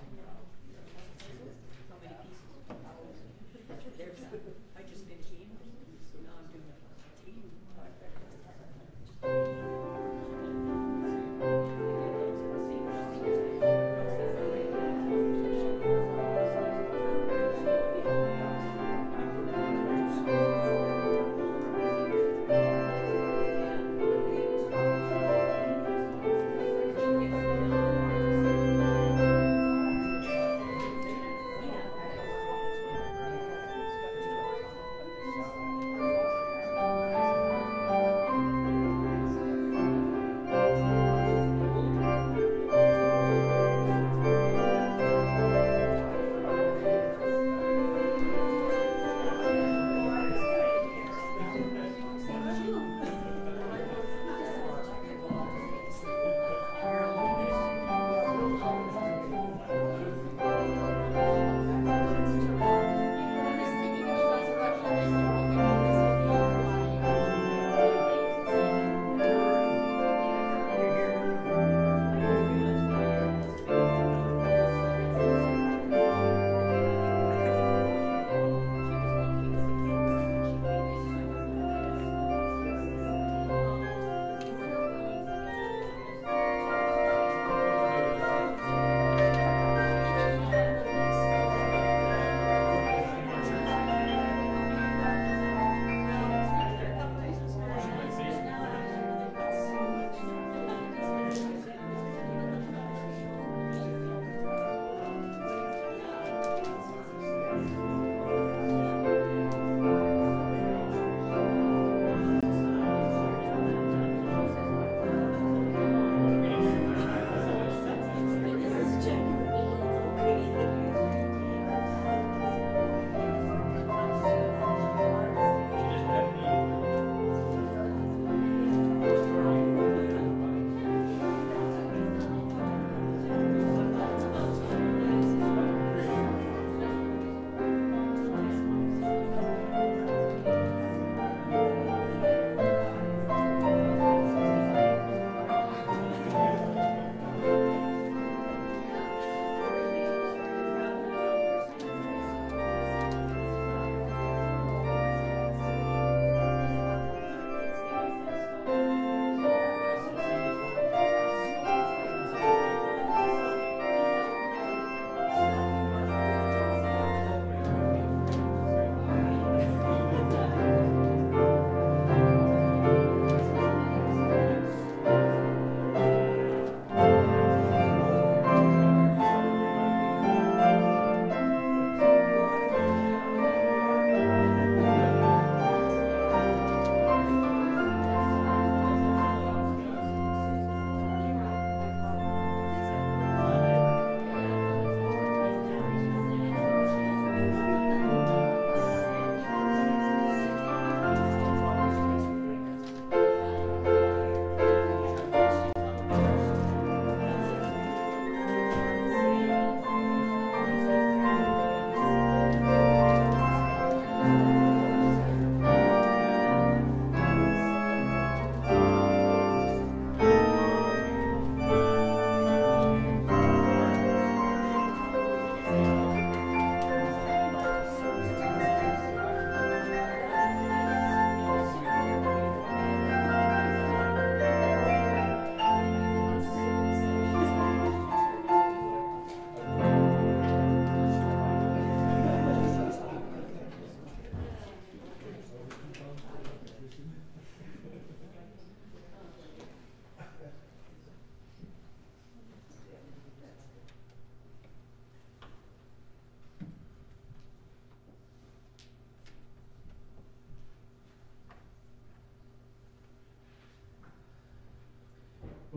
same.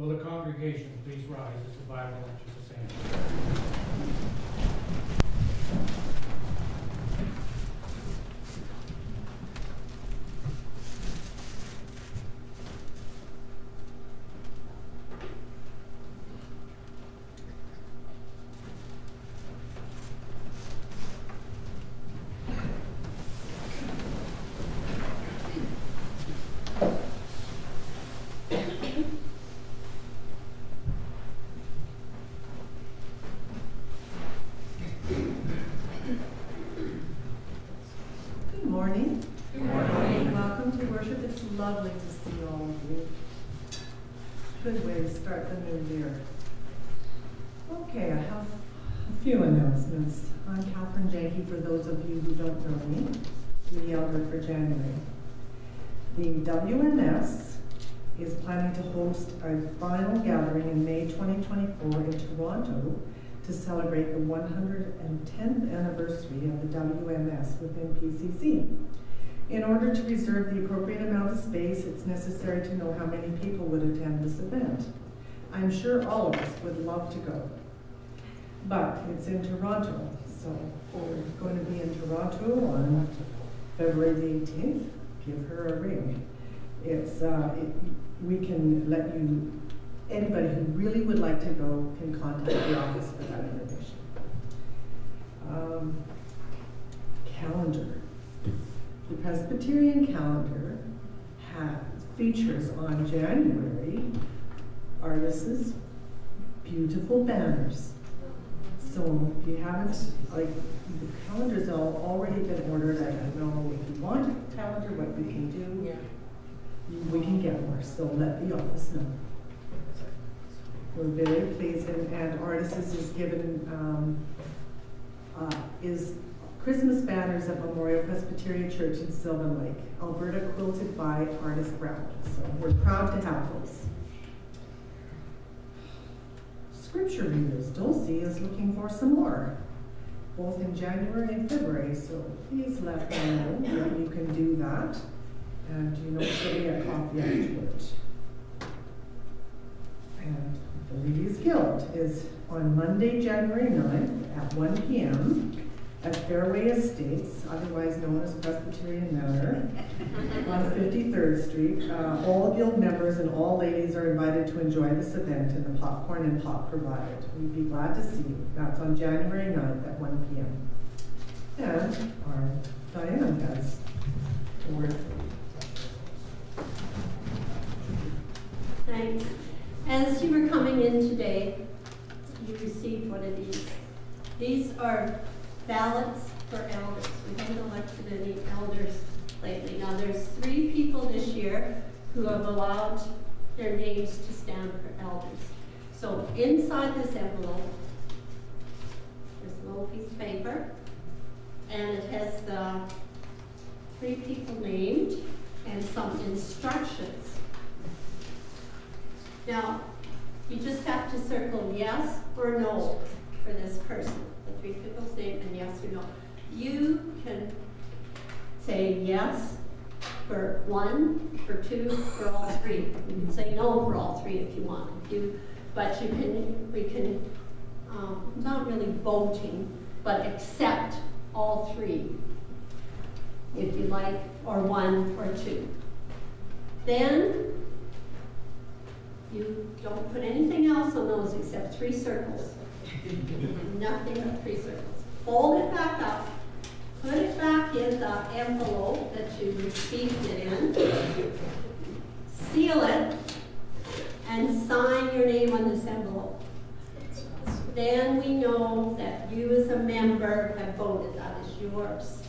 Will the congregation please rise as the Bible Good way to start the new year. Okay, I have a few announcements. I'm Catherine Janke, for those of you who don't know me, the elder for January. The WMS is planning to host a final gathering in May 2024 in Toronto to celebrate the 110th anniversary of the WMS within PCC. In order to reserve the appropriate amount of space, it's necessary to know how many people would attend this event. I'm sure all of us would love to go. But it's in Toronto, so we're going to be in Toronto on February the 18th. Give her a ring. It's, uh, it, we can let you, anybody who really would like to go can contact the office for that information. Um, calendar. The Presbyterian calendar has features on January artists' beautiful banners. So if you haven't, like, the calendar's all already been ordered. I don't know if you want a calendar, what we can do. Yeah. We can get more, so let the office know. We're very pleased, and, and Artists is given, um, uh, is Christmas banners at Memorial Presbyterian Church in Sylvan Lake, Alberta quilted by Artist Brown. So we're proud to have those. Scripture readers, Dulcie is looking for some more, both in January and February, so please let her know that you can do that. And you know, give me a coffee afterwards. And the Ladies Guild is on Monday, January 9th at one PM at Fairway Estates, otherwise known as Presbyterian Manor, on Fifty-third Street. Uh, all guild members and all ladies are invited to enjoy this event and the popcorn and pop provided. We'd be glad to see you. That's on January 9th at one PM. And our Diana has a word for you. Thanks. As you were coming in today, you received one of these. These are ballots for elders. We haven't elected any elders lately. Now, there's three people this year who have allowed their names to stand for elders. So inside this envelope, there's a little piece of paper, and it has the three people named and some instructions. Now, you just have to circle yes or no for this person, three people's name and yes or no. You can say yes for one, for two, for all three. You can say no for all three if you want. You, but you can, we can, um, not really voting, but accept all three if you like, or one or two. Then you don't put anything else on those except three circles. Nothing but three circles. Fold it back up, put it back in the envelope that you received it in, seal it, and sign your name on this envelope. Then we know that you as a member have voted, that is yours.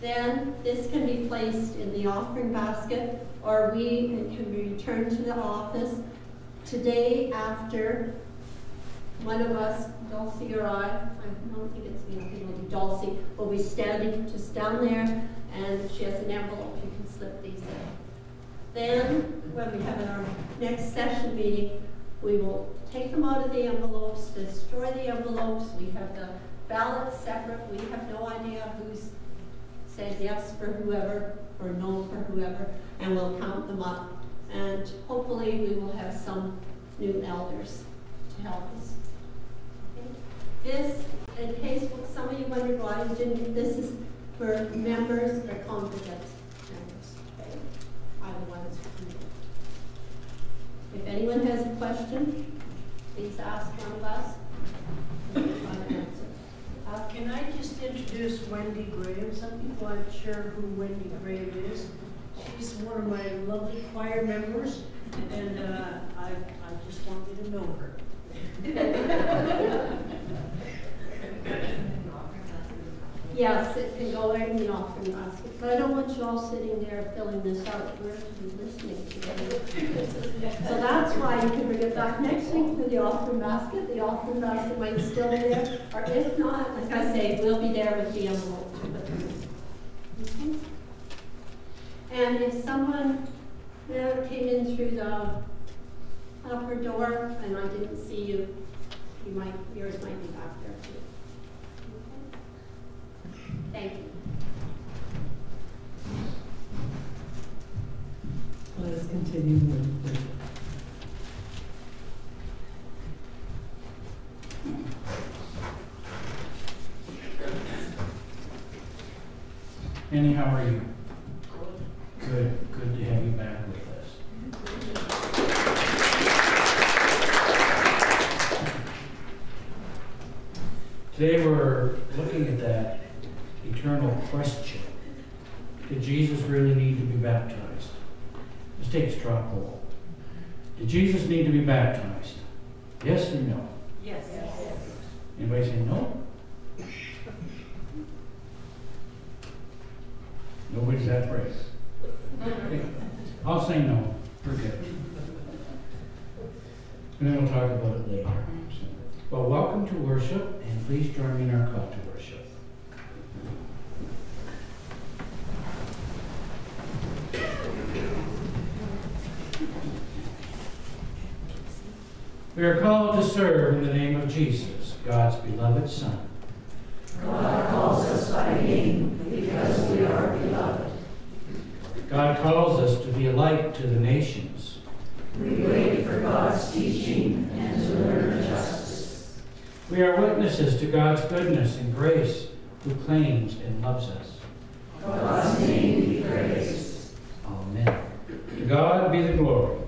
Then this can be placed in the offering basket, or we can be returned to the office. Today, after one of us, Dulcie or I, I don't think it's me, I think it'll be Dulcie, will be standing just down there, and she has an envelope, you can slip these in. Then, when we have our next session meeting, we will take them out of the envelopes, destroy the envelopes, we have the ballots separate, we have no idea who's said yes for whoever, or no for whoever, and we'll count them up And hopefully, we will have some new elders to help us. This, in case some of you wondered why I didn't, this is for members or congregant members. okay? Are the ones who come in. If anyone has a question, please ask one of us. and we'll try to answer. Uh, Can I just introduce Wendy Graham? Some people aren't sure who Wendy Graham is. She's one of my lovely choir members, and uh, I, I just want you to know her. Yes, it can go in the offering basket, but I don't want you all sitting there filling this out, we're listening to. So that's why you can bring it back next week to the offering basket, the offering basket might still be there, or if not, like I say, we'll be there with the envelope. And if someone came in through the upper door and I didn't see you, you might, yours might be back there? Thank you. Let us continue with the Annie, how are you? Good, good to have you back with us. Today we're looking at that eternal question. Did Jesus really need to be baptized? Let's take a straw poll. Did Jesus need to be baptized? Yes or no? Yes. yes. Anybody say no? Nobody's that brave. Okay. I'll say no. We're good. And then we'll talk about it later. Mm-hmm. Well, welcome to worship, and please join me in our call to worship. We are called to serve in the name of Jesus, God's beloved Son. God calls us by name because we are beloved. God calls us to be a light to the nations. We wait for God's teaching and to learn justice. We are witnesses to God's goodness and grace, who claims and loves us. God's name be praised. Amen. To God be the glory.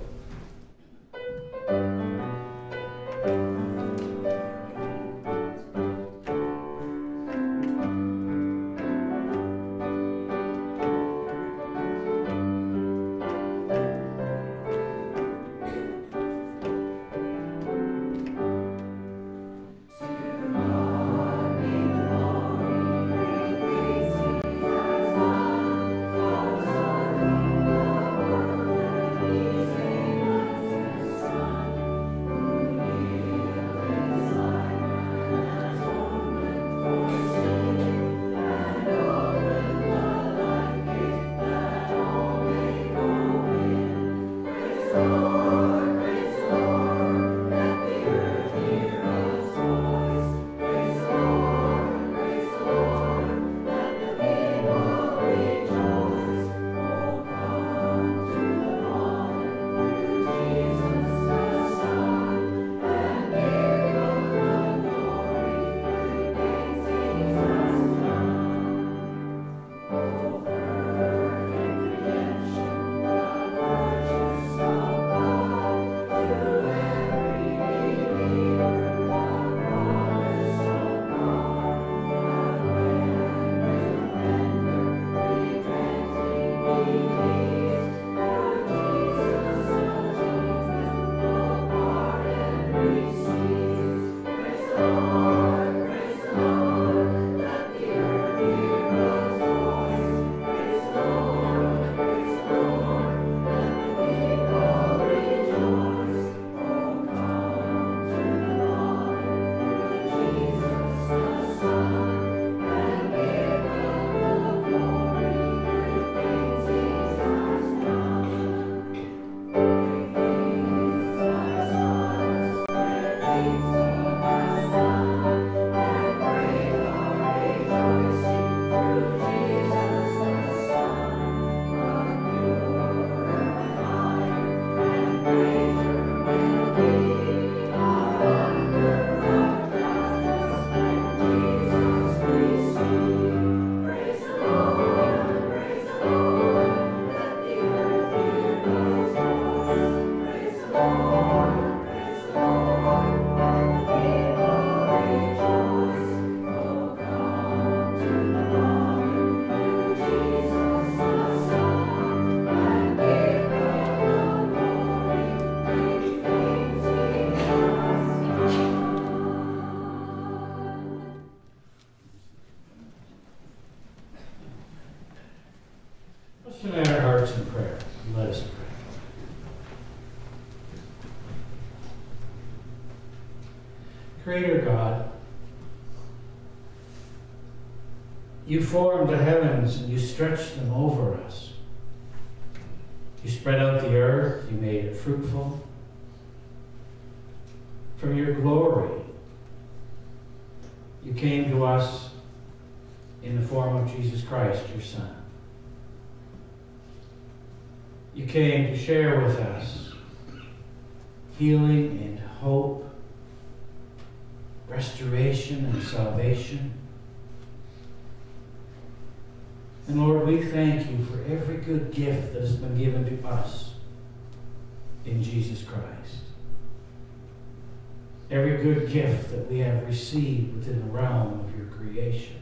You formed the heavens and you stretched them over us. You spread out the earth, you made it fruitful. From your glory, you came to us in the form of Jesus Christ, your Son. You came to share with us healing and hope, restoration and salvation. And Lord, we thank you for every good gift that has been given to us in Jesus Christ. Every good gift that we have received within the realm of your creation.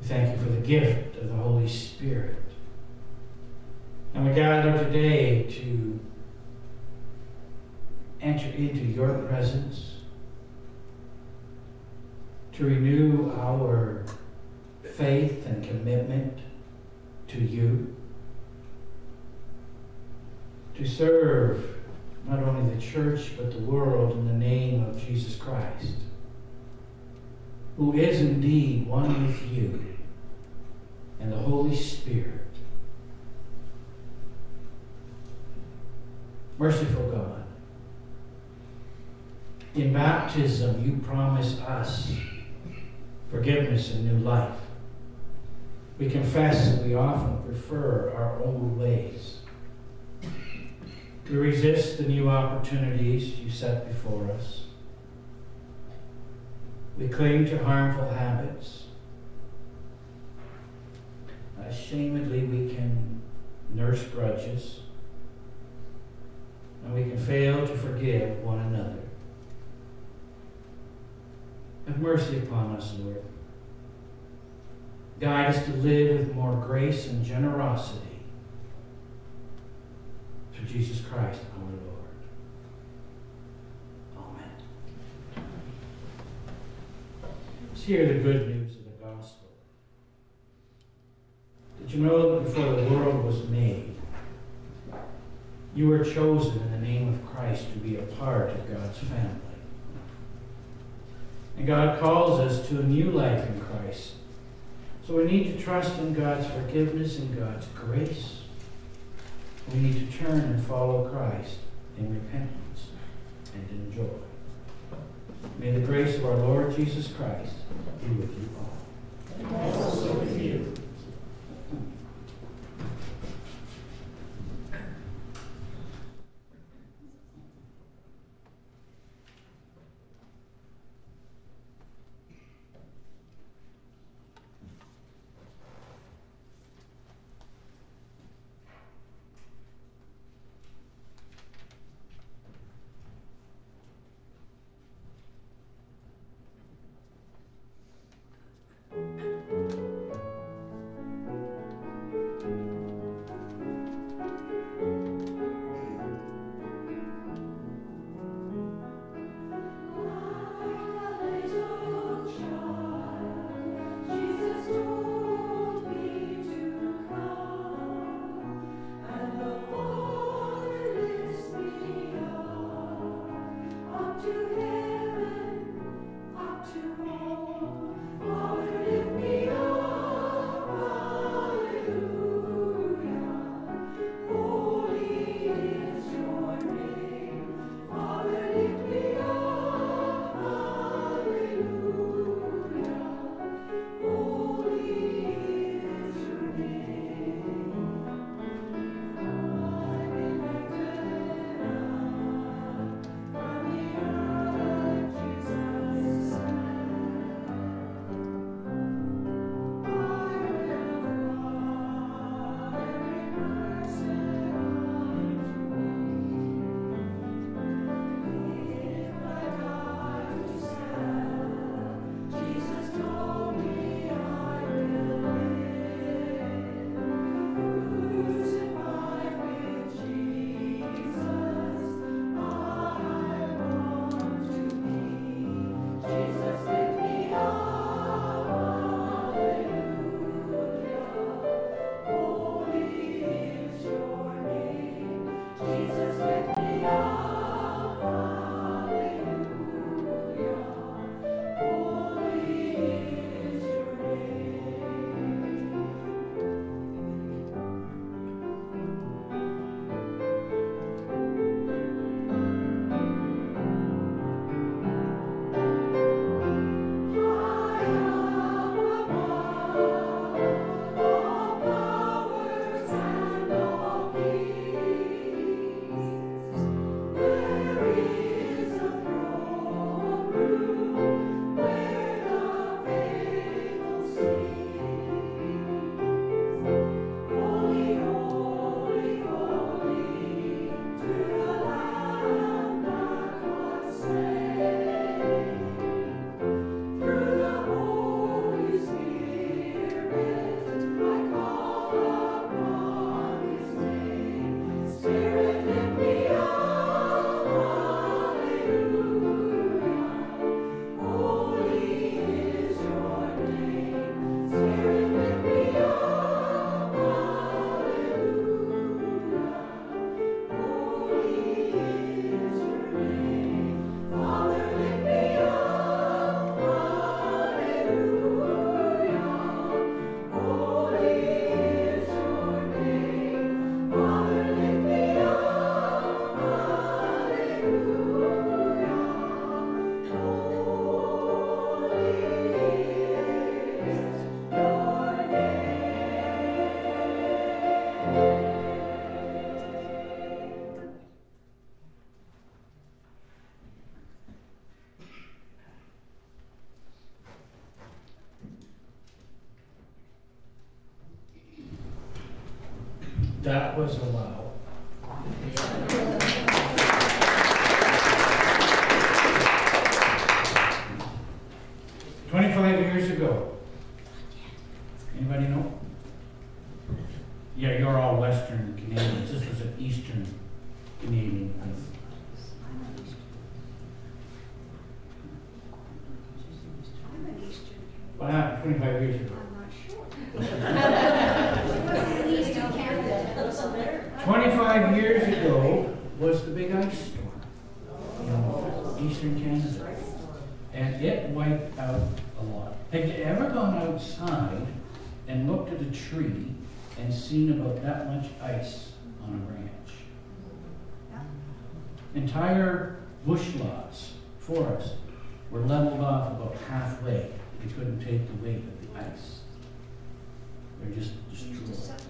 We thank you for the gift of the Holy Spirit. And we gather today to enter into your presence, to renew our faith and commitment to you, to serve not only the church but the world in the name of Jesus Christ, who is indeed one with you and the Holy Spirit. Merciful God, in baptism you promise us forgiveness and new life. We confess that we often prefer our old ways. We resist the new opportunities you set before us. We cling to harmful habits. Ashamedly, we can nurse grudges. And we can fail to forgive one another. Have mercy upon us, Lord. Guide us to live with more grace and generosity through Jesus Christ our Lord. Amen. Let's hear the good news of the gospel. Did you know that before the world was made, you were chosen in the name of Christ to be a part of God's family? And God calls us to a new life in Christ. So we need to trust in God's forgiveness and God's grace. We need to turn and follow Christ in repentance and in joy. May the grace of our Lord Jesus Christ be with you all. And also with you. And seen about that much ice on a branch? Entire bush lots, forests, were leveled off about halfway. They couldn't take the weight of the ice. They're just destroyed.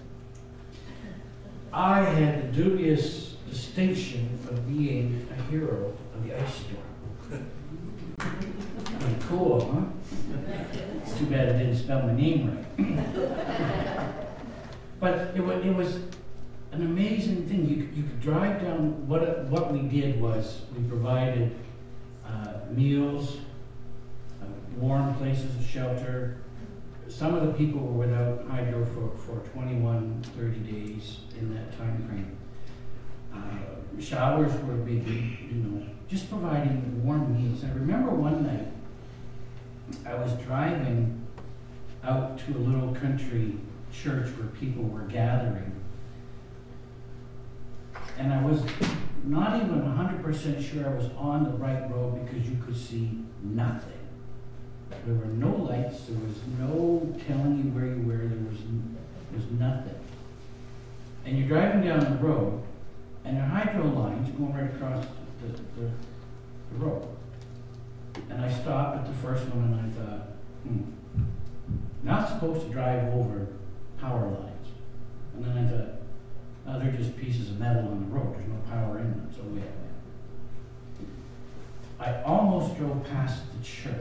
I had the dubious distinction of being a hero of the ice storm. Cool, huh? It's too bad I didn't spell my name right. But it was, it was an amazing thing. You, you could drive down, what, what we did was, we provided uh, meals, uh, warm places of shelter. Some of the people were without hydro for, for 21, 30 days in that time frame. Uh, showers were big, you know, just providing warm meals. I remember one night, I was driving out to a little country church where people were gathering. And I was not even hundred percent sure I was on the right road because you could see nothing. There were no lights, there was no telling you where you were, there was, there was nothing. And you're driving down the road, and there are hydro lines going right across the, the, the road. And I stopped at the first one and I thought, hmm, not supposed to drive over power lines. And then I thought, oh, they're just pieces of metal on the road, there's no power in them, so we have I almost drove past the church,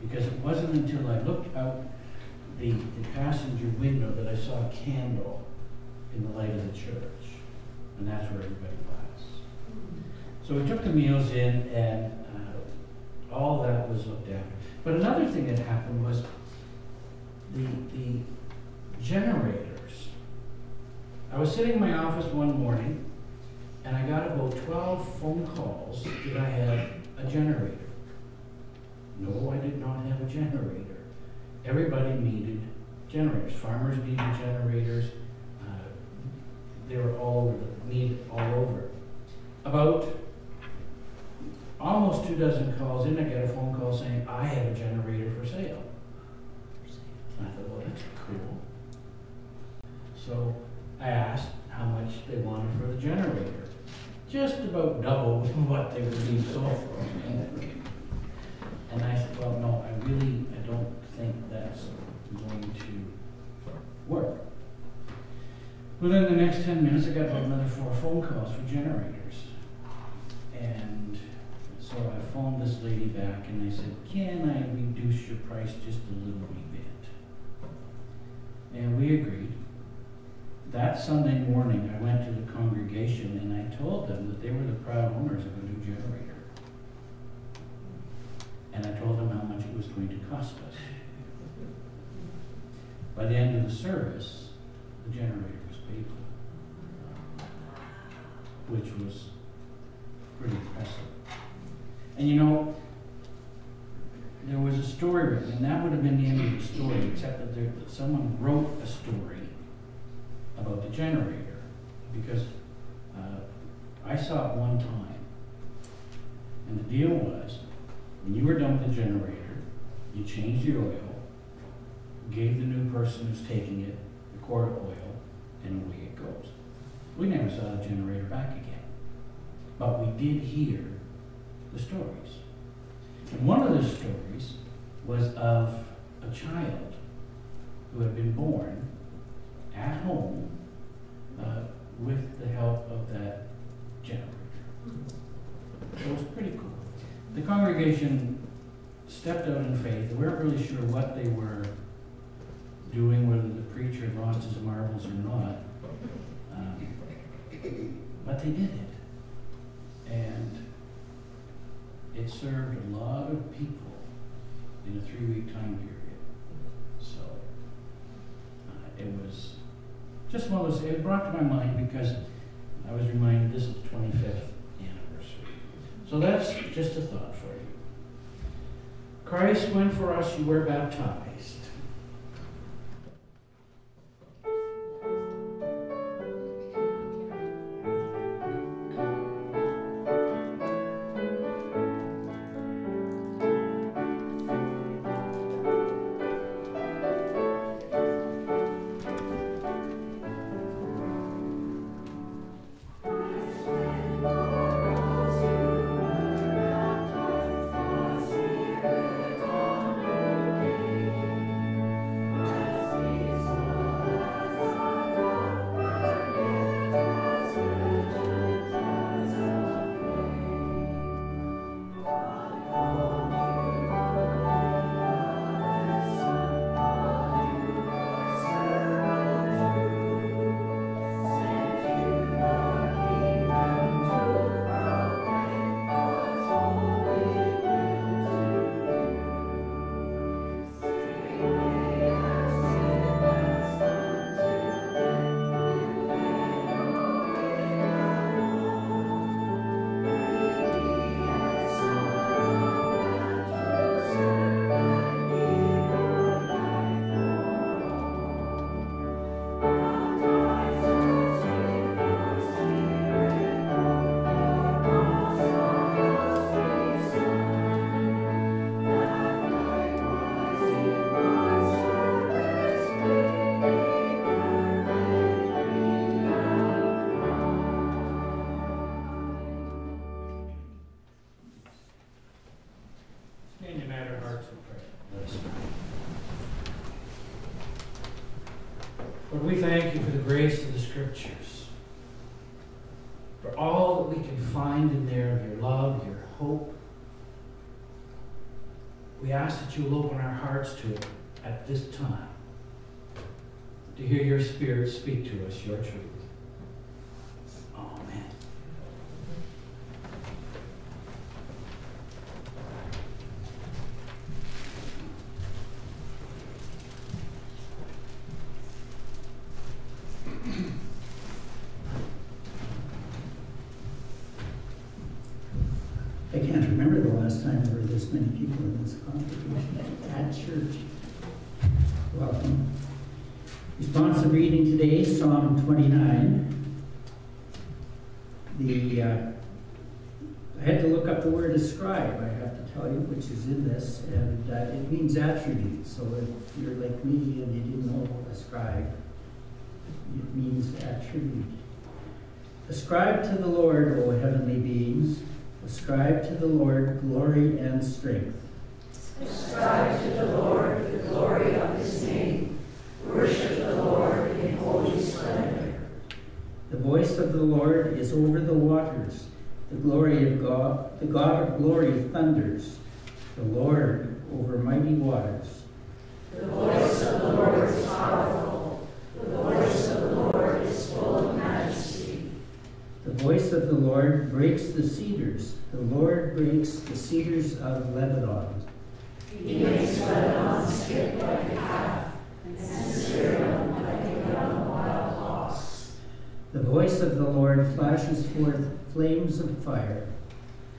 because it wasn't until I looked out the, the passenger window that I saw a candle in the light of the church. And that's where everybody was. So we took the meals in and all that was looked after. But another thing that happened was the, the generators. I was sitting in my office one morning and I got about 12 phone calls that I had a generator. No, I did not have a generator. Everybody needed generators. Farmers needed generators. Uh, they were all over, needed all over. About almost two dozen calls in, I got a phone call saying, I have a generator for sale. I thought, well, that's cool. So I asked how much they wanted for the generator. Just about double what they were being sold for. And I said, well, no, I really, I don't think that's going to work. Within the next ten minutes, I got about another four phone calls for generators. Phoned this lady back and I said, can I reduce your price just a little bit? And we agreed. That Sunday morning, I went to the congregation and I told them that they were the proud owners of a new generator. And I told them how much it was going to cost us. By the end of the service, the generator was paid for. Which was pretty impressive. And you know, there was a story written, and that would have been the end of the story, except that there, that someone wrote a story about the generator, because, uh, I saw it one time. And the deal was, when you were done with the generator, you changed the oil, gave the new person who's taking it the quart of oil, and away it goes. We never saw the generator back again. But we did hear the stories. And one of the stories was of a child who had been born at home uh, with the help of that generator. So it was pretty cool. The congregation stepped out in faith. They weren't really sure what they were doing, whether the preacher lost his marbles or not. Um, but they did it. And it served a lot of people in a three week time period. So uh, it was just one of those, it brought to my mind because I was reminded this is the 25th anniversary. So that's just a thought for you. Christ, when for us you were baptized. Grace of the Scriptures, for all that we can find in there of your love, your hope. We ask that you will open our hearts to it at this time, to hear your Spirit speak to us your truth. Amen. I can't remember the last time there were this many people in this congregation at church. Welcome. Responsive reading today, Psalm 29. The, uh, I had to look up the word ascribe, I have to tell you, which is in this, and uh, it means attribute. So if you're like me and you didn't know ascribe, it means attribute. Ascribe to the Lord, O heavenly beings, Ascribe to the Lord glory and strength. Ascribe to the Lord the glory of his name. Worship the Lord in holy splendor. The voice of the Lord is over the waters. The glory of God, the God of glory thunders. The Lord over mighty waters. The voice of the Lord is powerful. The voice of the Lord is full of majesty. The voice of the Lord breaks the cedars. The Lord breaks the cedars of Lebanon. He makes Lebanon skip like a calf, and Sirion like a young wild ox. The voice of the Lord flashes forth flames of fire.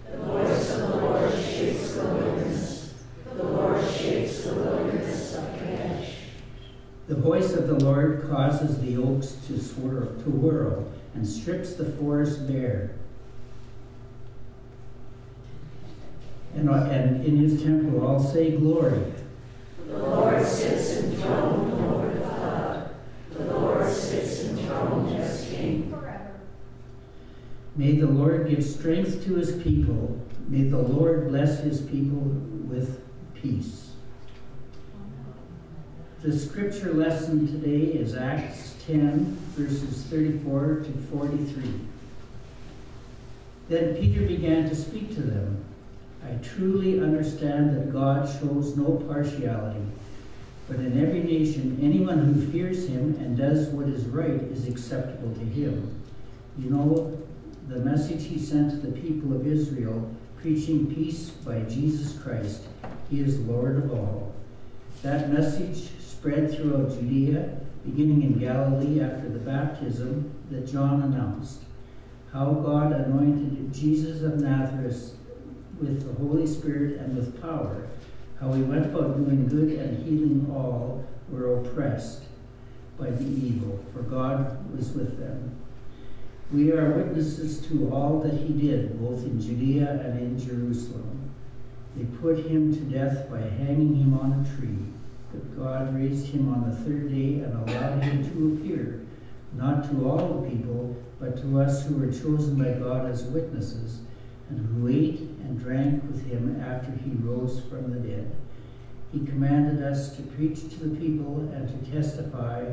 The voice of the Lord shakes the wilderness. The Lord shakes the wilderness of Kadesh. The voice of the Lord causes the oaks to swirl, to whirl, and strips the forest bare. And, uh, and in his temple all say glory. The Lord sits enthroned over the. The Lord sits enthroned. May the Lord give strength to his people. May the Lord bless his people with peace. The scripture lesson today is Acts 10, verses 34 to 43. Then Peter began to speak to them. I truly understand that God shows no partiality, But in every nation, anyone who fears him and does what is right is acceptable to him. You know the message he sent to the people of Israel, preaching peace by Jesus Christ. He is Lord of all. That message spread throughout Judea, beginning in Galilee after the baptism that John announced. How God anointed Jesus of Nazareth with the Holy Spirit and with power how he went about doing good and healing all who were oppressed by the evil, for God was with them. We are witnesses to all that he did, both in Judea and in Jerusalem. They put him to death by hanging him on a tree, but God raised him on the third day and allowed him to appear, not to all the people, but to us who were chosen by God as witnesses and who ate and drank with him after he rose from the dead. He commanded us to preach to the people and to testify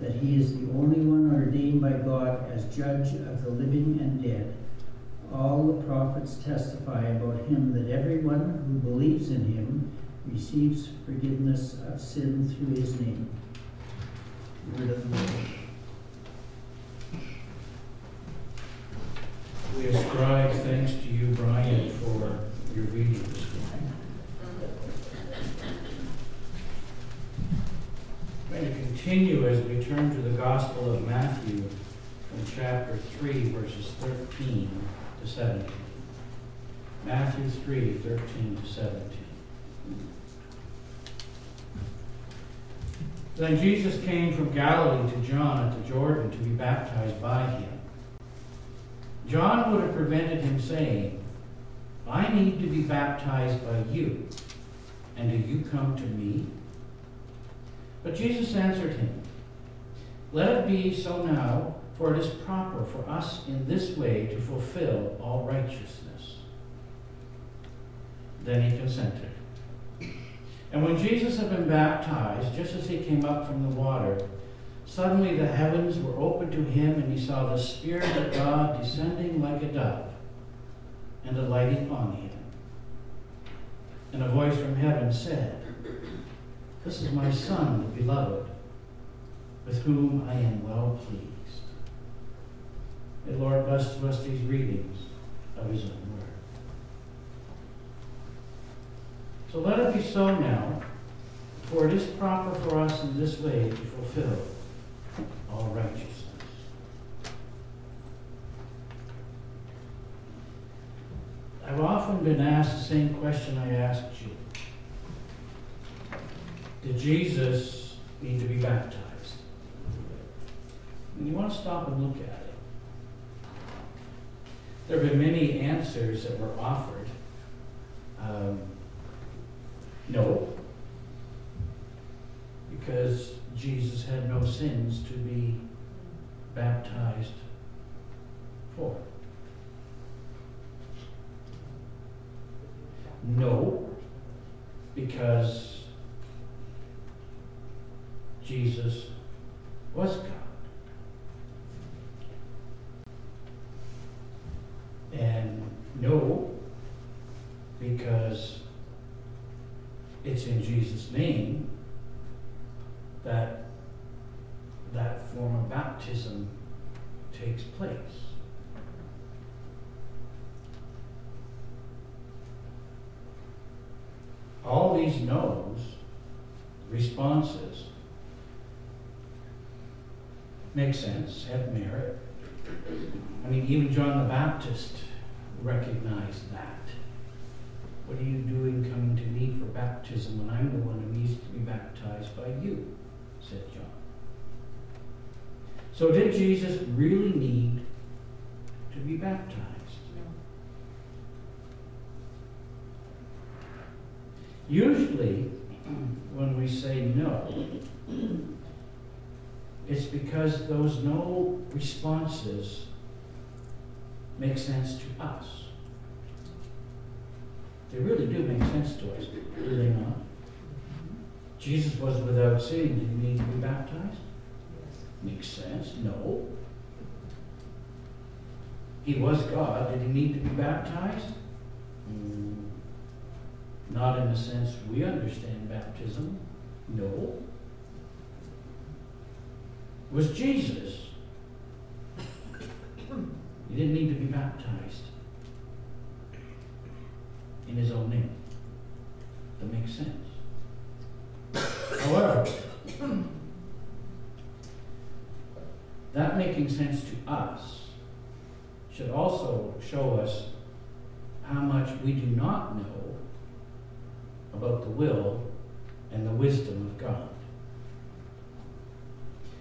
that he is the only one ordained by God as judge of the living and dead. All the prophets testify about him that everyone who believes in him receives forgiveness of sin through his name. Word of the Lord. We ascribe thanks to you, Brian, for your reading this continue as we turn to the Gospel of Matthew from chapter 3, verses 13 to 17. Matthew 3, 13 to 17. Then Jesus came from Galilee to John at the Jordan to be baptized by him. John would have prevented him saying, I need to be baptized by you, and do you come to me? But Jesus answered him, Let it be so now, for it is proper for us in this way to fulfill all righteousness. Then he consented. And when Jesus had been baptized, just as he came up from the water, Suddenly the heavens were opened to him, and he saw the Spirit of God descending like a dove and alighting on him. And a voice from heaven said, This is my Son, the beloved, with whom I am well pleased. May Lord bless to us these readings of his own word. So let it be so now, for it is proper for us in this way to fulfill all righteousness. I've often been asked the same question I asked you. Did Jesus need to be baptized? And you want to stop and look at it. There have been many answers that were offered. Um, no, because Jesus had no sins to be baptized for. No, because Jesus was God. And no, because it's in Jesus' name that that form of baptism takes place. All these no's, responses, make sense, have merit. I mean, even John the Baptist recognized that. What are you doing coming to me for baptism when I'm the one who needs to be baptized by you? said John. So, did Jesus really need to be baptized? Usually, when we say no, it's because those no responses make sense to us. They really do make sense to us, do they not? Jesus was without sin. Did he need to be baptized? Makes sense. No. He was God. Did he need to be baptized? Mm, not in the sense we understand baptism. No. Was Jesus. He didn't need to be baptized in his own name. That makes sense. However, that making sense to us should also show us how much we do not know about the will and the wisdom of God.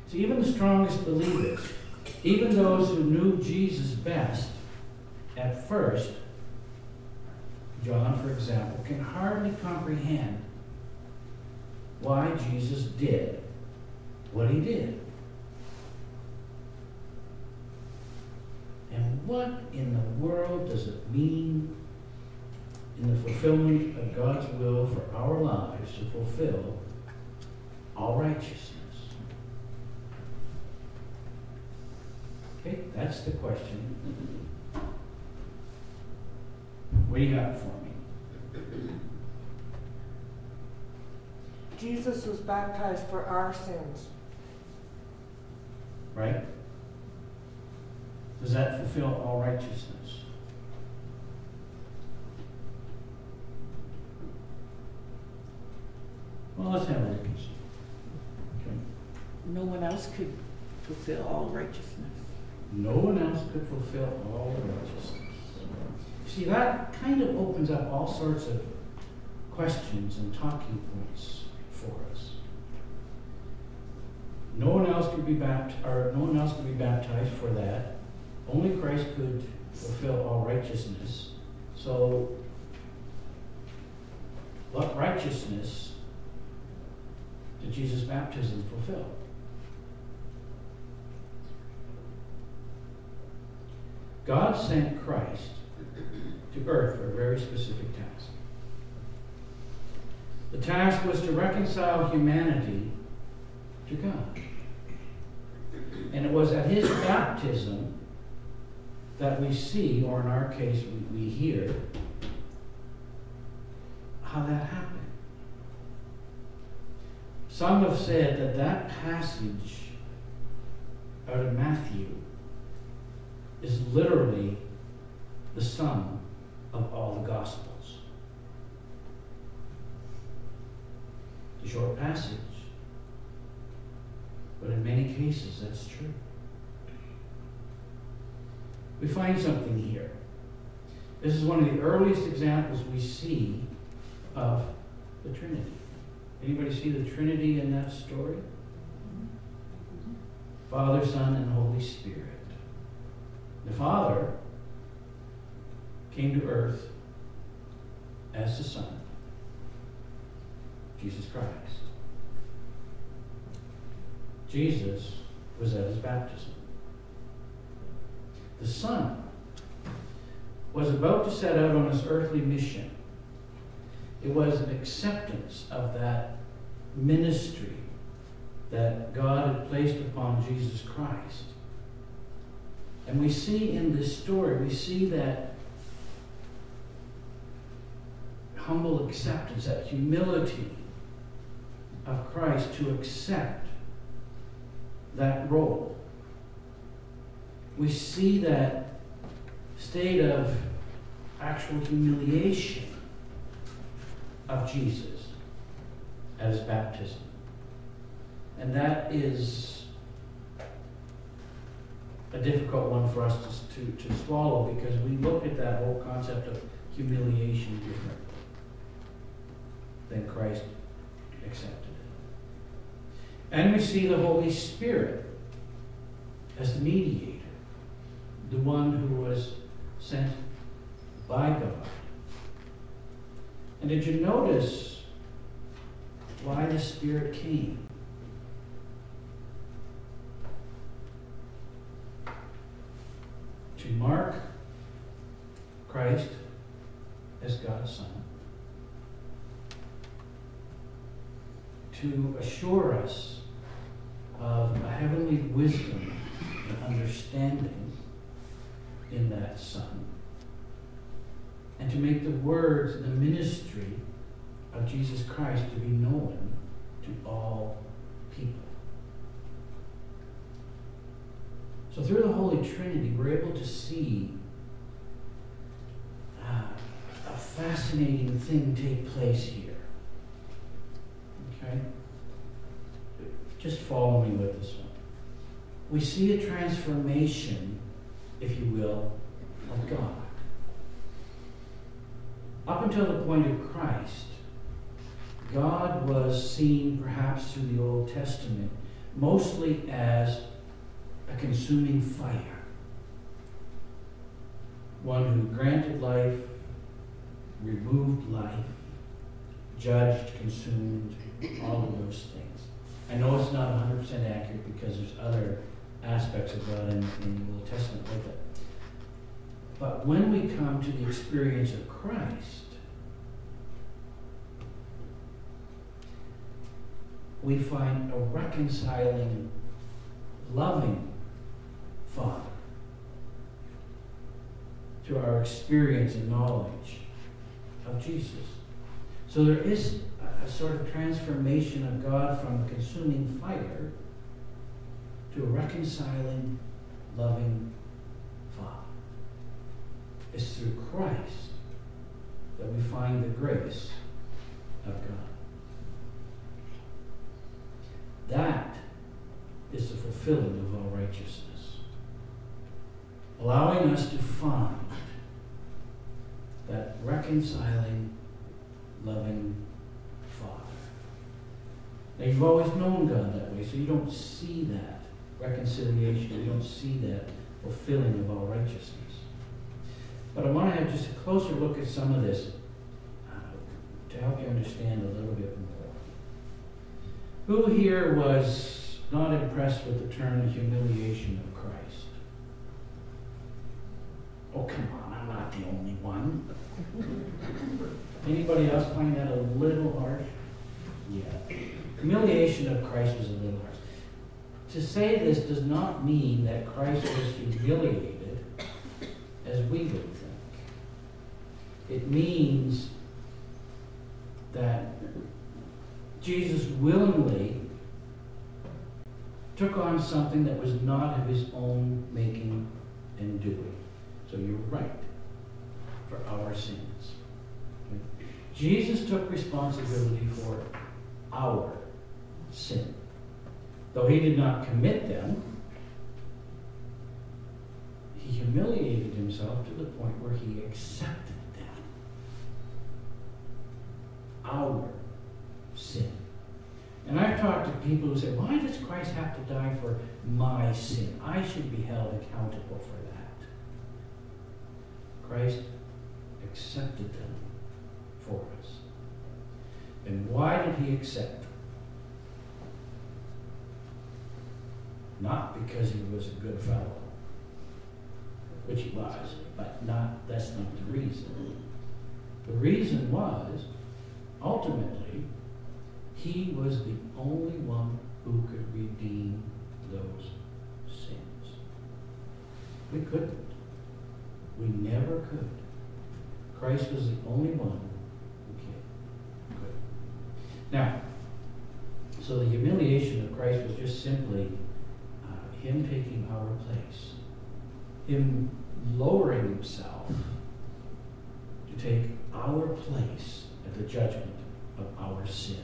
See, even the strongest believers, even those who knew Jesus best at first, John, for example, can hardly comprehend why Jesus did what he did. And what in the world does it mean in the fulfillment of God's will for our lives to fulfill all righteousness? Okay, that's the question. What do you got for me? Jesus was baptized for our sins. Right? Does that fulfill all righteousness? Well, let's have a look and see. Okay. No one else could fulfill all righteousness. No one else could fulfill all righteousness. See, that kind of opens up all sorts of questions and talking points for us. No one else could be baptized, or no one else could be baptized for that. Only Christ could fulfill all righteousness. So, what righteousness did Jesus' baptism fulfill? God sent Christ to earth for a very specific task. The task was to reconcile humanity to God. And it was at his baptism that we see, or in our case, we, hear, how that happened. Some have said that that passage out of Matthew is literally the sum of all the Gospels. It's a short passage, but in many cases that's true. We find something here. This is one of the earliest examples we see of the Trinity. Anybody see the Trinity in that story? Mm-hmm. Father, Son, and Holy Spirit. The Father came to earth as the Son, Jesus Christ. Jesus was at his baptism. The Son was about to set out on his earthly mission. It was an acceptance of that ministry that God had placed upon Jesus Christ. And we see in this story, we see that humble acceptance, that humility of Christ to accept that role. We see that state of actual humiliation of Jesus his baptism. And that is a difficult one for us to, to, to swallow because we look at that whole concept of humiliation differently than Christ accepted it. And we see the Holy Spirit as the mediator, the one who was sent by God. And did you notice why the Spirit came? To mark Christ as God's Son. To assure us of a heavenly wisdom and understanding in that Son. And to make the words and the ministry of Jesus Christ to be known to Holy Trinity, we're able to see uh, a fascinating thing take place here. Okay? Just follow me with this one. We see a transformation, if you will, of God. Up until the point of Christ, God was seen perhaps through the Old Testament mostly as a consuming fire. One who granted life, removed life, judged, consumed, all of those things. I know it's not 100% accurate because there's other aspects of God in, in the Old Testament with it. But when we come to the experience of Christ, we find a reconciling, loving Father through our experience and knowledge of Jesus. So there is a, sort of transformation of God from a consuming fire to a reconciling, loving Father. It's through Christ that we find the grace of God. That is the fulfilling of all righteousness. Allowing us to find that reconciling, loving Father. Now, you've always known God that way, so you don't see that reconciliation, you don't see that fulfilling of all righteousness. But I want to have just a closer look at some of this uh, to help you understand a little bit more. Who here was not impressed with the term humiliation of Christ? Oh, come on, I'm not the only one. Anybody else find that a little harsh? Yeah. Humiliation of Christ was a little harsh. To say this does not mean that Christ was humiliated as we would think. It means that Jesus willingly took on something that was not of his own making and doing. So you're right for our sins. Okay? Jesus took responsibility for our sin. Though he did not commit them, he humiliated himself to the point where he accepted them. Our sin. And I've talked to people who say, why does Christ have to die for my sin? I should be held accountable for. Christ accepted them for us. And why did he accept them? Not because he was a good fellow, which he was, but not that's not the reason. The reason was ultimately he was the only one who could redeem those sins. We couldn't. We never could. Christ was the only one who could. Now, so the humiliation of Christ was just simply uh, him taking our place, him lowering himself to take our place at the judgment of our sin.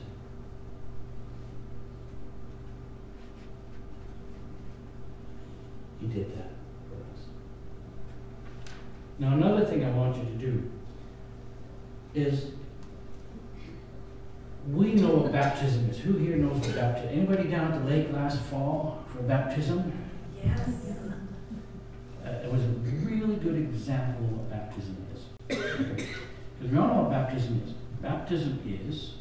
He did that. Now, another thing I want you to do is we know what baptism is. Who here knows what baptism? Anybody down at the lake last fall for baptism? Yes. Uh, it was a really good example of what baptism is. Because we all know what baptism is. Baptism is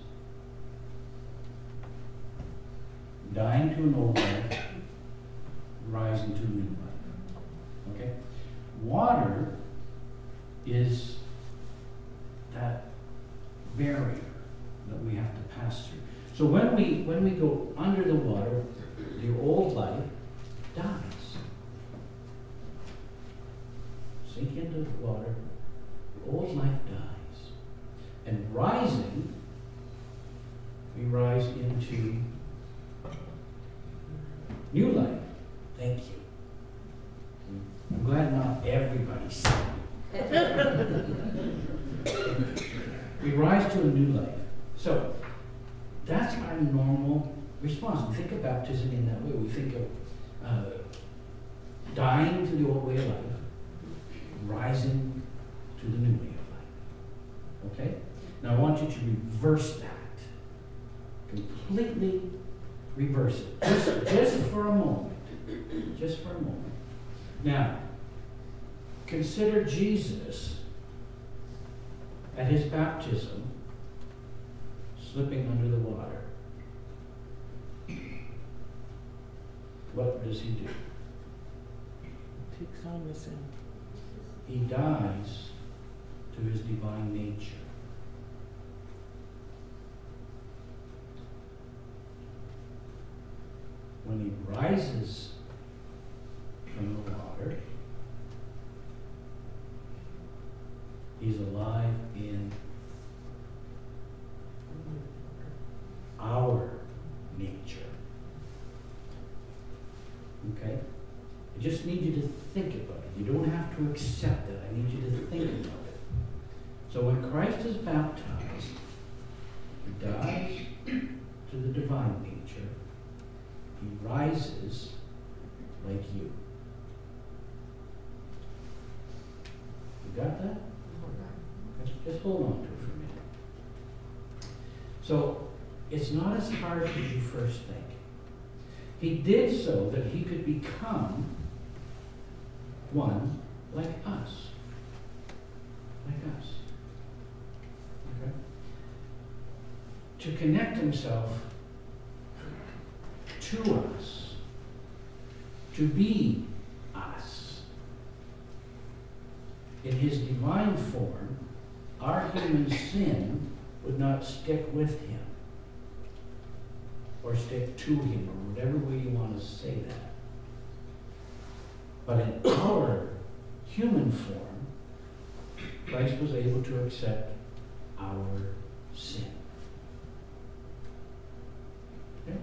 dying to an old life, rising to a new life. Okay? Water is that barrier that we have to pass through. So when we when we go under the water, the old life dies. Sink into the water, the old life dies. And rising, we rise into new life. Thank you. I'm glad not everybody said we rise to a new life. So that's our normal response. Think of baptism in that way. We think of uh, dying to the old way of life, rising to the new way of life. Okay? Now I want you to reverse that. Completely reverse it. Just, just for a moment. Just for a moment. Now, consider Jesus at his baptism slipping under the water. What does he do? Takes on the sin. He dies to his divine nature. When he rises from the water, he's alive in our nature. Okay? I just need you to think about it. You don't have to accept it. I need you to think about it. So when Christ is baptized, he dies to the divine nature. He rises like you. You got that? Just hold on to it for a minute. So it's not as hard as you first think. He did so that he could become one like us. Like us. Okay? To connect himself to us. To be us. In his divine form, our human sin would not stick with him or stick to him, or whatever way you want to say that. But in our human form, Christ was able to accept our sin. Okay?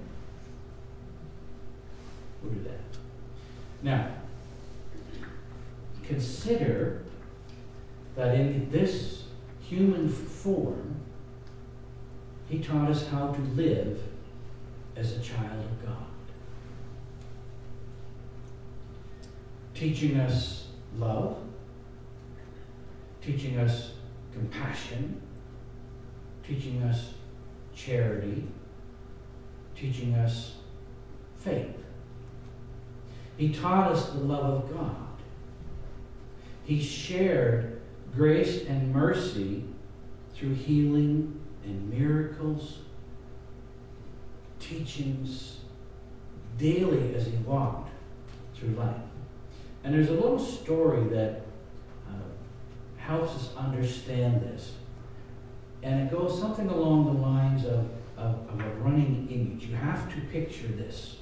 We'll do that. Now, consider that in this human form, he taught us how to live as a child of God. Teaching us love, teaching us compassion, teaching us charity, teaching us faith. He taught us the love of God. He shared grace and mercy through healing and miracles teachings daily as he walked through life. And there's a little story that uh, helps us understand this. And it goes something along the lines of, of, of, a running image. You have to picture this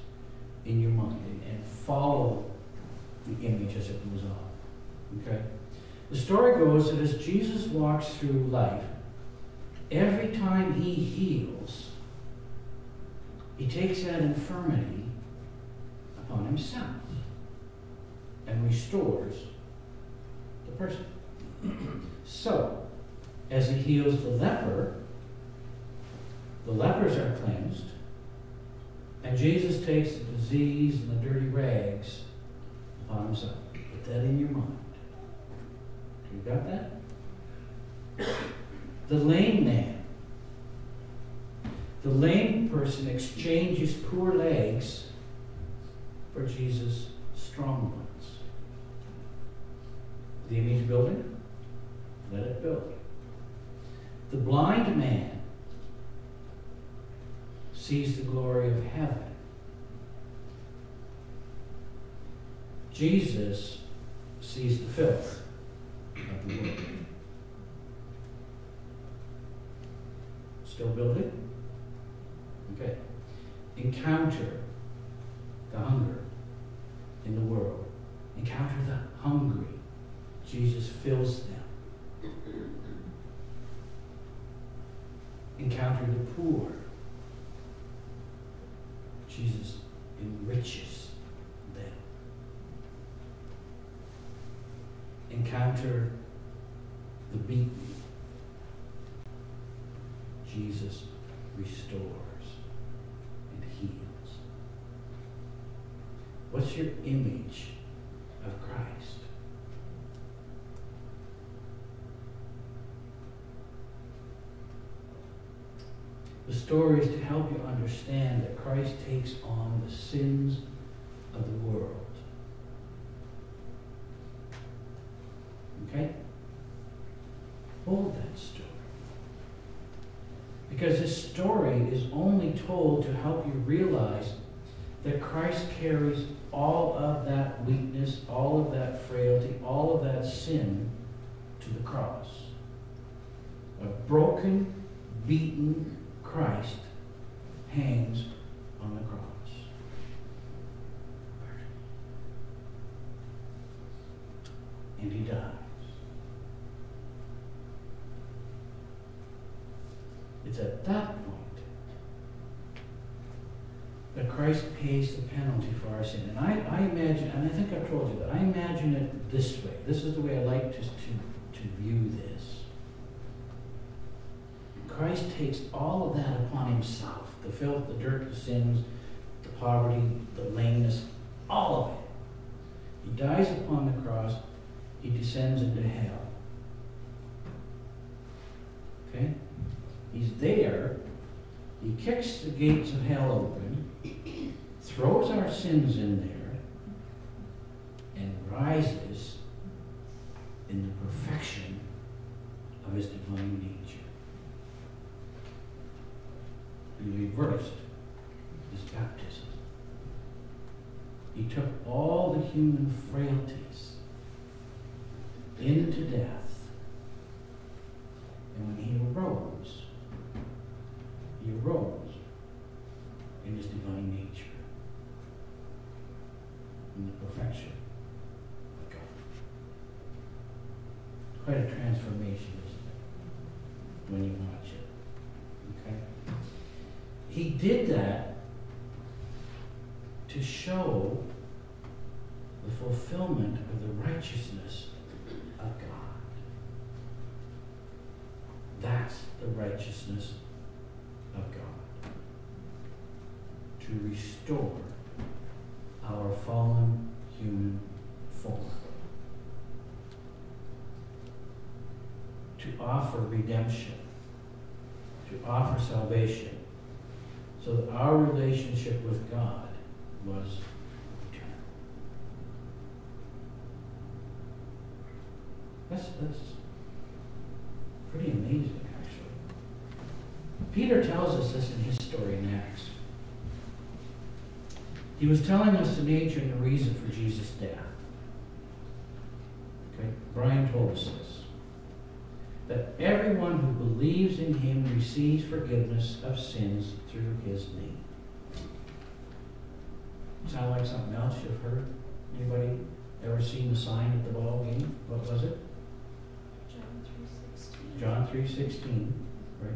in your mind and, and follow the image as it goes on. Okay? The story goes that as Jesus walks through life, every time he heals, he takes that infirmity upon himself and restores the person. so, as he heals the leper, the lepers are cleansed, and Jesus takes the disease and the dirty rags upon himself. Put that in your mind. You got that? The lame man the lame person exchanges poor legs for Jesus' strong ones. The image building? Let it build. The blind man sees the glory of heaven. Jesus sees the filth of the world. Still building? Okay. Encounter the hunger in the world. Encounter the hungry. Jesus fills them. Encounter the poor. Jesus enriches them. encounter the beaten, Jesus restores and heals. What's your image of Christ? The story is to help you understand that Christ takes on the sins of the world. Okay? Hold that story. Because this story is only told to help you realize that Christ carries all of that weakness, all of that frailty, all of that sin to the cross. A broken, beaten Christ hangs on the cross. And he dies. It's at that point that Christ pays the penalty for our sin. And I, I imagine, and I think I've told you that, I imagine it this way. This is the way I like to, to, to view this. Christ takes all of that upon himself the filth, the dirt, the sins, the poverty, the lameness, all of it. He dies upon the cross, he descends into hell. Okay? He's there, he kicks the gates of hell open, throws our sins in there, and rises in the perfection of his divine nature. He reversed his baptism. He took all the human frailties into death. And when he arose, he arose in his divine nature, in the perfection of God. Quite a transformation, isn't it? When you watch it. Okay? He did that to show the fulfillment of the righteousness of God. That's the righteousness of God. To restore our fallen human form. To offer redemption. To offer salvation so that our relationship with God was eternal. That's, that's pretty amazing, actually. Peter tells us this in his story Acts. He was telling us the nature and the reason for Jesus' death. Okay? Brian told us this that everyone who believes in him receives forgiveness of sins through his name. Sound like something else you've heard? Anybody ever seen the sign at the ball game? What was it? John 3.16. john right?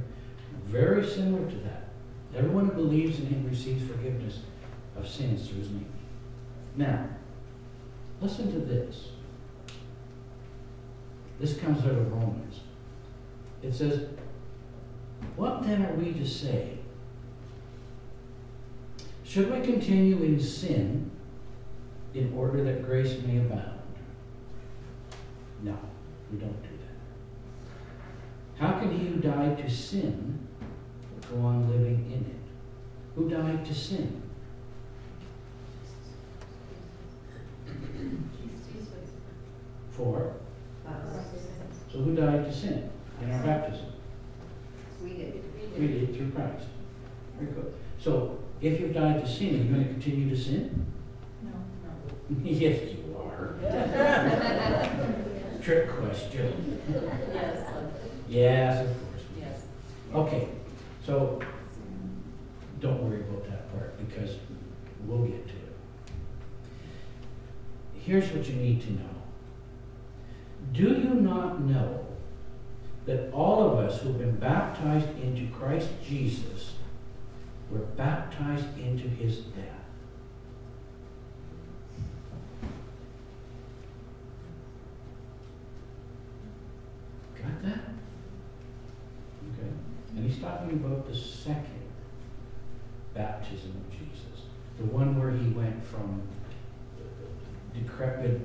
Very similar to that. Everyone who believes in him receives forgiveness of sins through his name. Now, listen to this. This comes out of Romans. It says, What then are we to say? Should we continue in sin in order that grace may abound? No, we don't do that. How can he who died to sin go on living in it? Who died to sin? For? So who died to sin? in our baptism? We did. We did through Christ. Very good. So, if you've died to sin, are you going to continue to sin? No. yes, you are. Trick question. Yes. Yes, of course. Yes. Okay, so don't worry about that part because we'll get to it. Here's what you need to know. Do you not know that all of us who've been baptized into Christ Jesus were baptized into his death. Got that? Okay. And he's talking about the second baptism of Jesus, the one where he went from decrepit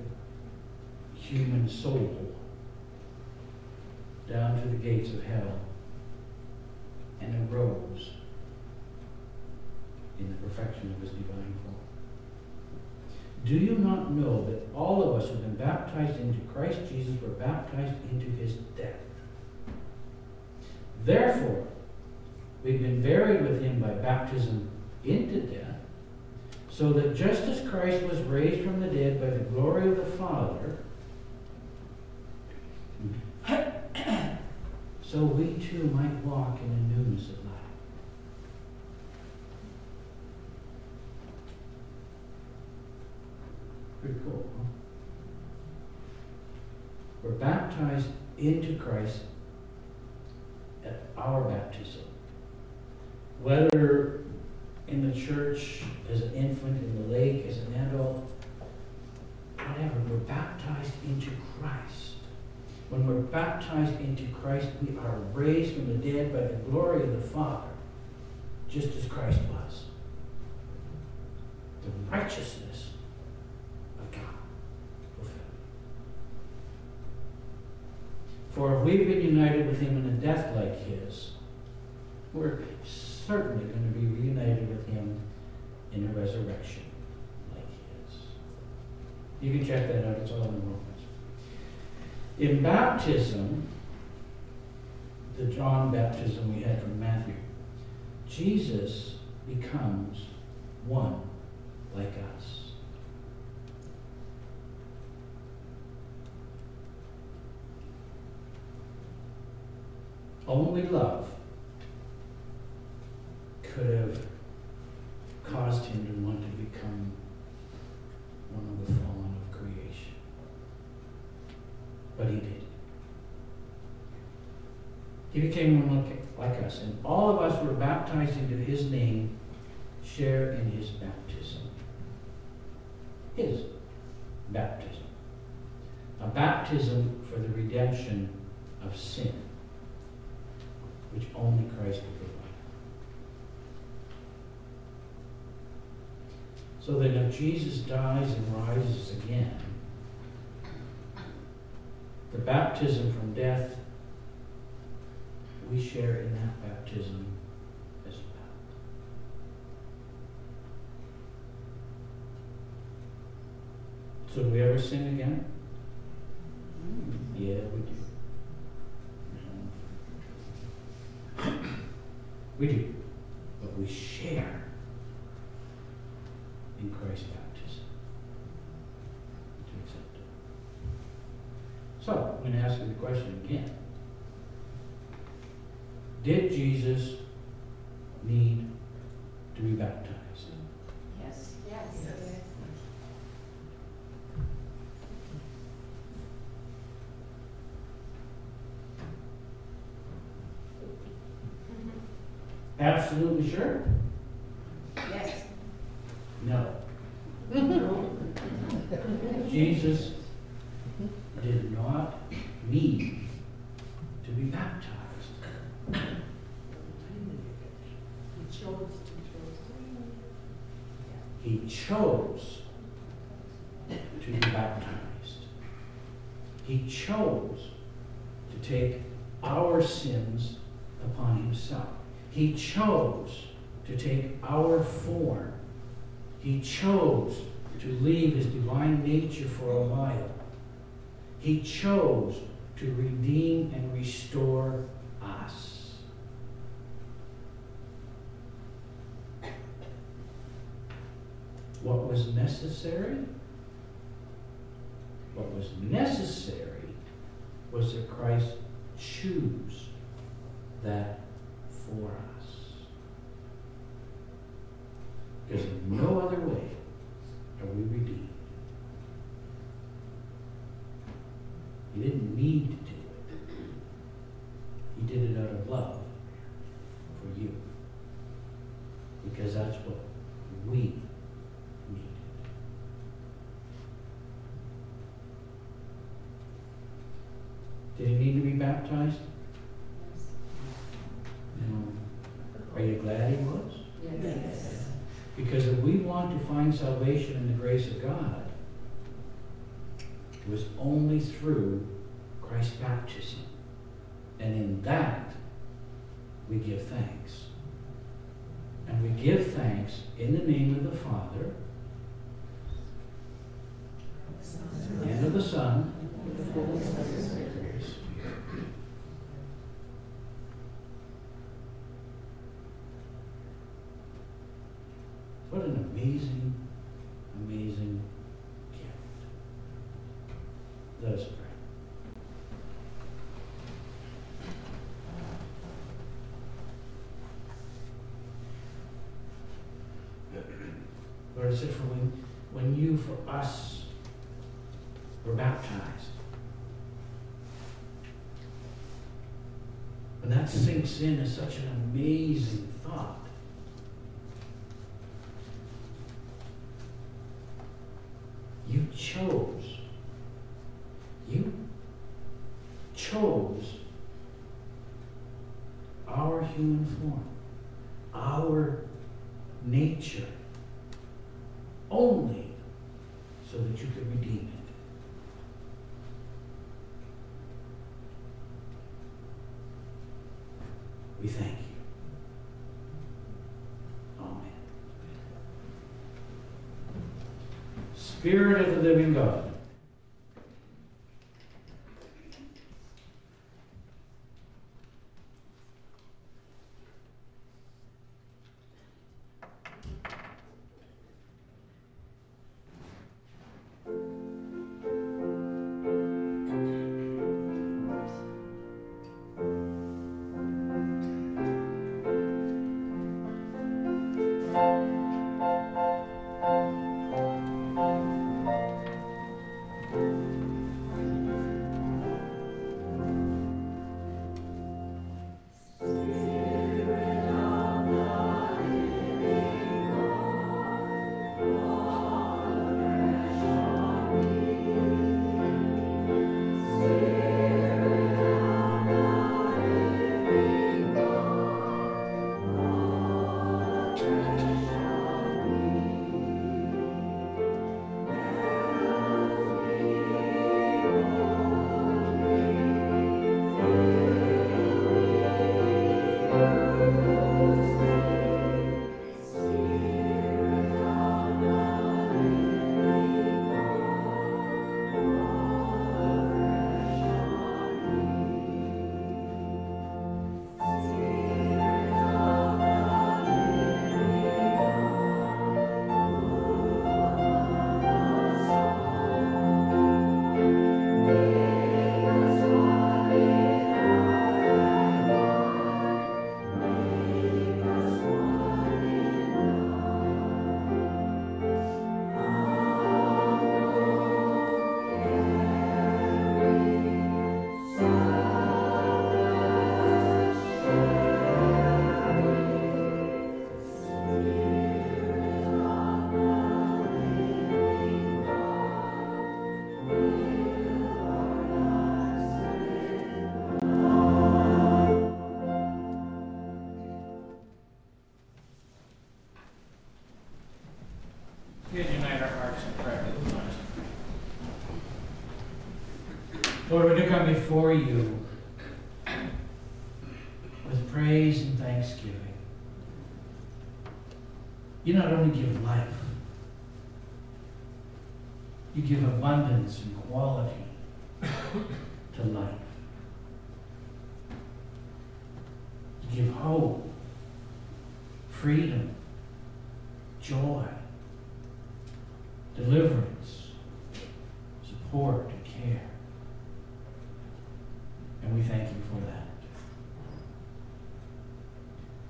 human soul down to the gates of hell and arose in the perfection of his divine form. Do you not know that all of us who have been baptized into Christ Jesus were baptized into his death? Therefore, we've been buried with him by baptism into death, so that just as Christ was raised from the dead by the glory of the Father, so we too might walk in the newness of life. Pretty cool, huh? We're baptized into Christ at our baptism. Whether in the church, as an infant, in the lake, as an adult, whatever, we're baptized into Christ. When we're baptized into Christ, we are raised from the dead by the glory of the Father, just as Christ was. The righteousness of God fulfilled. For if we've been united with him in a death like his, we're certainly going to be reunited with him in a resurrection like his. You can check that out, it's all in the Romans. In baptism, the John baptism we had from Matthew, Jesus becomes one like us. Only love could have caused him to want to become one of the fallen. But he did. He became one like, like us, and all of us who were baptized into his name, share in his baptism. His baptism. A baptism for the redemption of sin, which only Christ could provide. So that if Jesus dies and rises again, the baptism from death, we share in that baptism as well. So do we ever sin again? Mm-hmm. Yeah, we do. We do. But we share in Christ's baptism to accept it. So, I'm going to ask you the question again. Did Jesus need to be baptized? Yes. Yes. Absolutely sure? Yes. No. Jesus did not need to be baptized. He chose to He chose to be baptized. He chose to take our sins upon himself. He chose to take our form. He chose to leave his divine nature for a while. He chose to redeem and restore us. What was necessary? What was necessary was that Christ choose that for us. In no other way are we redeemed. He didn't need to do it. He did it out of love for you. Because that's what we need. Did he need to be baptized? No. Are you glad he was? Yes. Because if we want to find salvation in the grace of God, it was only through Christ's baptism. And in that, we give thanks. And we give thanks in the name of the Father, and of the Son. What an amazing, amazing. Let us pray. Lord, it's for when, when you, for us, were baptized. When that sinks in as such an amazing thought. You chose. You chose our human form, our nature, only so that you could redeem it. We thank you. Amen. Spirit of the living God. Come before you with praise and thanksgiving. You not only give life, you give abundance and quality to life. You give hope, freedom, joy, deliverance, support, and care. And we thank you for that.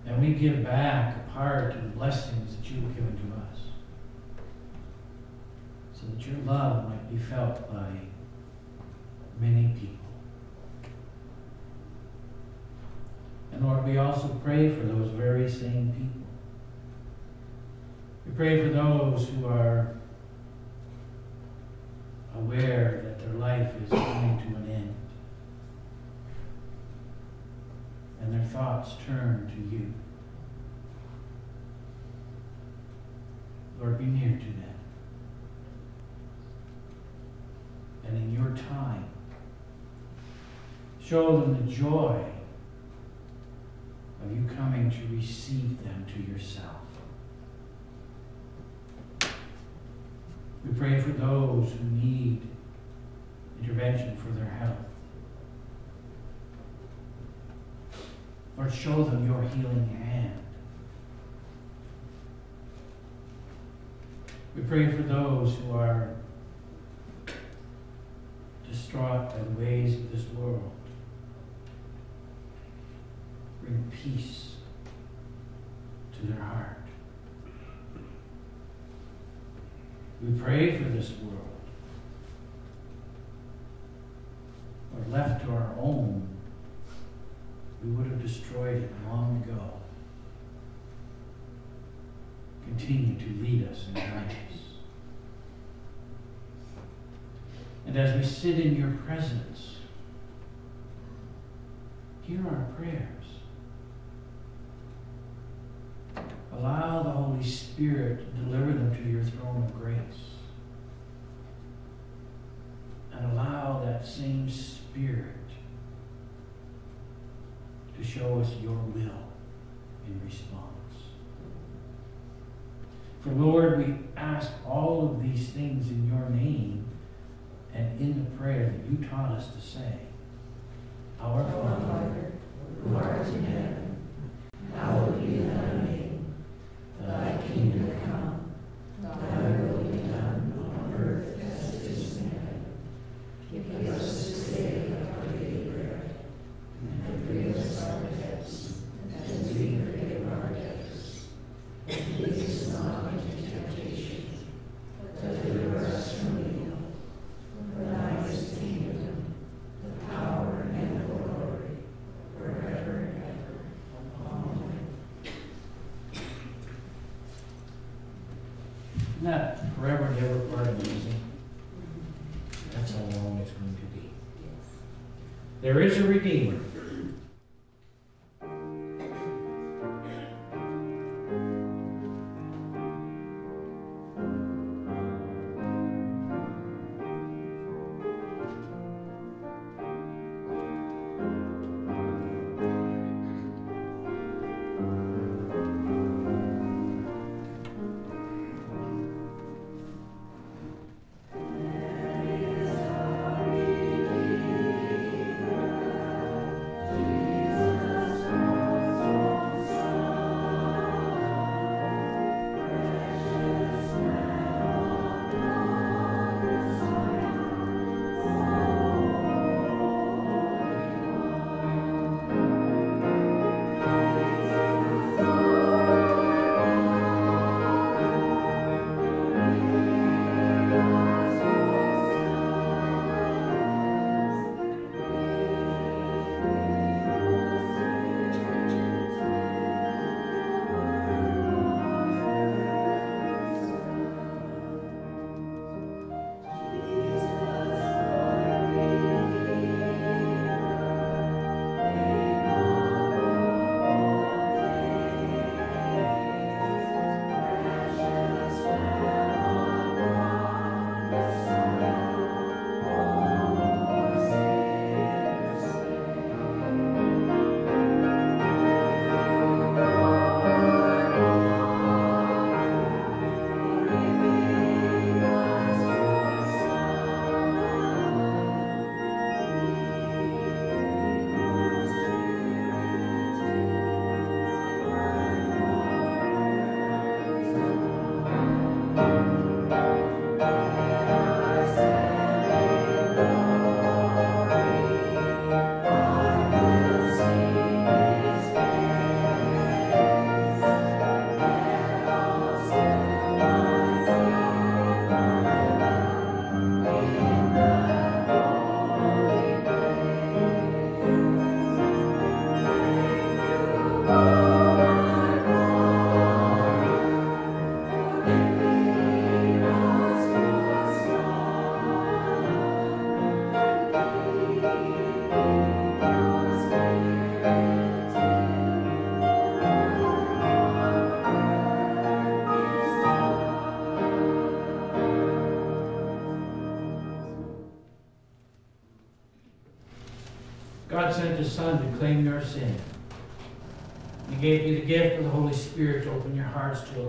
And we give back a part of the blessings that you have given to us. So that your love might be felt by many people. And Lord, we also pray for those very same people. We pray for those who are aware that their life is coming to an end. And their thoughts turn to you. Lord, be near to them. And in your time, show them the joy of you coming to receive them to yourself. We pray for those who need intervention for their health. Lord, show them your healing hand. We pray for those who are distraught by the ways of this world. Bring peace to their heart. We pray for this world. Or left to our own, we would have destroyed it long ago. Continue to lead us and guide us. And as we sit in your presence, hear our prayers. Allow the Holy Spirit to deliver them to your throne of grace. And allow that same Spirit to show us your will in response. For Lord, we ask all of these things in your name and in the prayer that you taught us to say. Our Father, Son to claim your sin. He gave you the gift of the Holy Spirit to open your hearts to